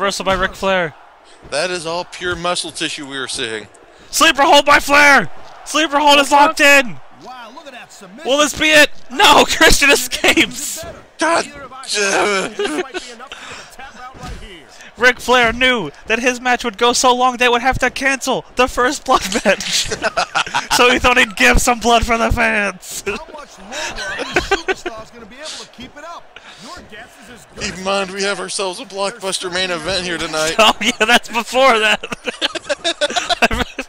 Reversal by Ric Flair. That is all pure muscle tissue we are seeing. Sleeper hold by Flair! Sleeper hold is locked in! Wow, look at that submission. Will this be it? No! Christian escapes! God Either of us- damn it. This might be enough to get a tap out right here. Ric Flair knew that his match would go so long they would have to cancel the first blood match. so he thought he'd give some blood for the fans. How much longer are these superstars going to be able to keep it up? Your guess is as good Keep in mind, we have ourselves a blockbuster main event here tonight. oh yeah, that's before that.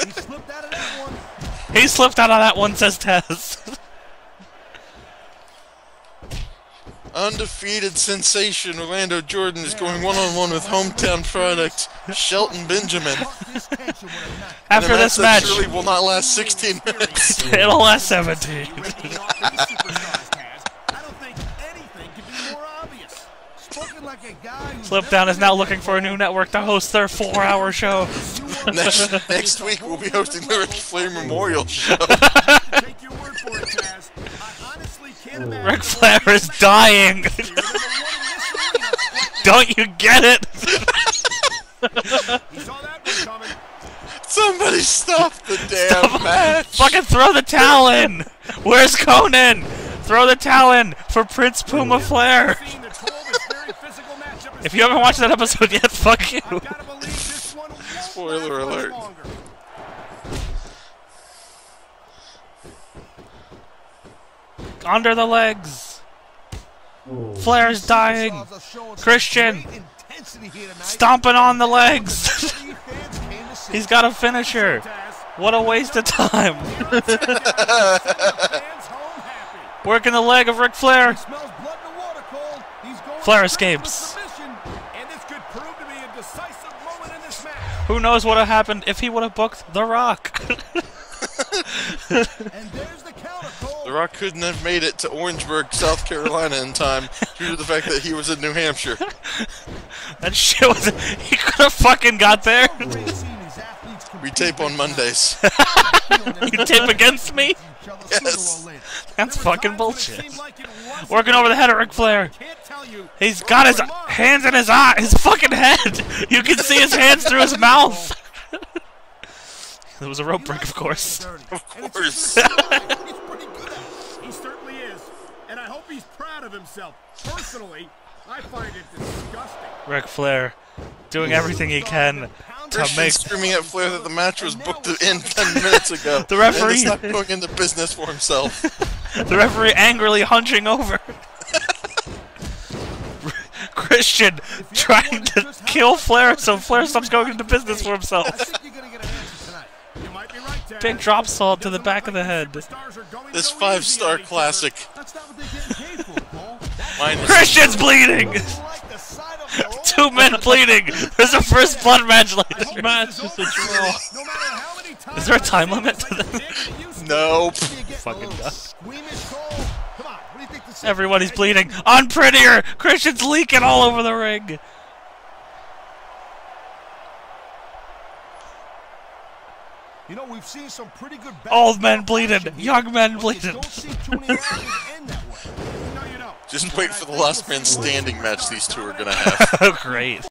He slipped out of that one. he slipped out on that one, says Taz. Undefeated sensation Orlando Jordan is going one-on-one with hometown product Shelton Benjamin. Cut this tension with a knife. In a After this match, surely will not last 16 minutes. it'll last 17. Down is now looking for a new network to host their four-hour show. next, next week we'll be hosting the Ric Flair Memorial Show. Take your word for it, Taz. I honestly can't imagine Ric Flair is dying. You're the number one in this arena. Don't you get it? He saw that one coming. Somebody stop the damn match. Fucking throw the towel in! Where's Conan? Throw the towel in for Prince Puma Flair! Seeing the 12 is very physical matchup is If you haven't watched that episode yet, fuck you! Gotta believe this one won't Spoiler alert. Under the legs! Flair's dying! Superstars are showing some Christian. great intensity here tonight. Stomping on the legs! WWE fans came to see. He's got a finisher! What a waste of time! fans home happy. Working the leg of Ric Flair! Smells blood in the water, Cole. He's going Flair escapes. Who knows what would have happened if he would have booked The Rock? And there's the counter, The Rock couldn't have made it to Orangeburg, South Carolina in time due to the fact that he was in New Hampshire. that shit was. He could have fucking got there! Great seeing these athletes We tape on Mondays. You tape against me? each other sooner Yes. That's fucking times when it bullshit. seemed like it wasn't Working over the head of Ric Flair. Can't tell. He's got his hands in his eye, his fucking head. You can see his hands through his mouth. It was a rope break, of course. Of course. He's pretty good at it. He certainly is. And I hope he's proud of himself. Personally, I find it disgusting. Ric Flair doing everything he can to Christian make. screaming at Flair that the match was booked to end 10 minutes ago. The referee- And is not going into business for himself. The referee angrily hunching over. Christian trying to kill Flair so Flair stops going into business for himself. think you're to get an answer tonight. You might be right, Taz. Big drop salt to the back of the head. these superstars are going This five easy star on each other. classic. That's not what they're getting paid for, Cole. Mine is Christian's bleeding! Like the sight of their own Two men bleeding! There's a first blood match like this match is is a draw. No matter how many times Is there a I time limit to like that? the dick it used to. Nope. You're getting a Fucking little God. Squeamish, Cole. Come on, what do you think this is? Bleeding. Unprettier! Christian's leaking all over the ring. You know, we've seen some pretty good Old men bleeding. here, Young men bleeding. don't see too many matches end that way. No, you don't. Just wait for the last man standing match these two are going to have. Oh, great.